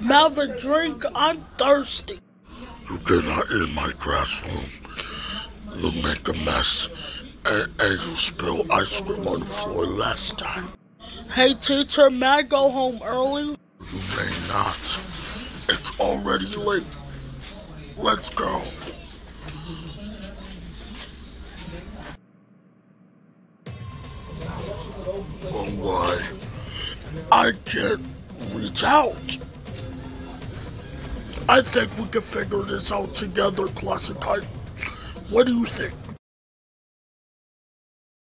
Melvin, drink. I'm thirsty. You cannot in my classroom. You make a mess. And, and you spill ice cream on the floor last time. Hey, teacher, may I go home early? You may not. It's already late. Let's go. Oh, why? I can't reach out. I think we can figure this out together, Classic What do you think?